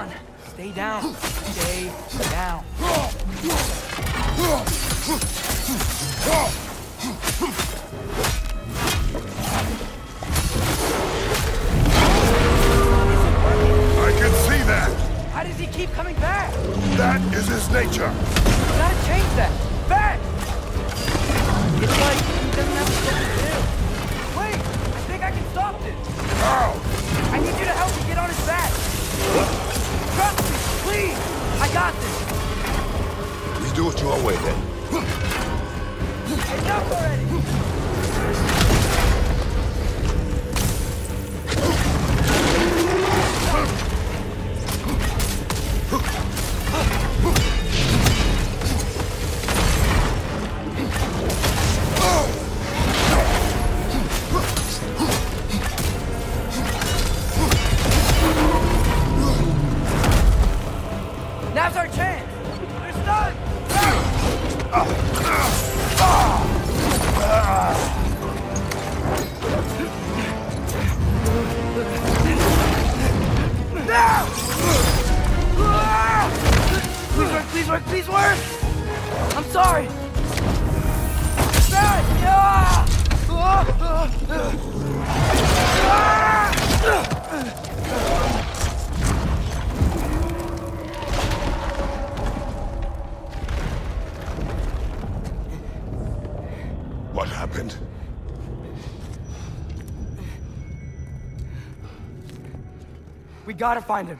on, stay down. Stay down. I can see that. How does he keep coming back? That is his nature. Gotta change that. Back! It's like he doesn't have to Do your then. Enough already. Now's our chance. They're stunned. Please work, please work, please work! I'm sorry! Ah! ah! ah! ah! What happened? We gotta find him.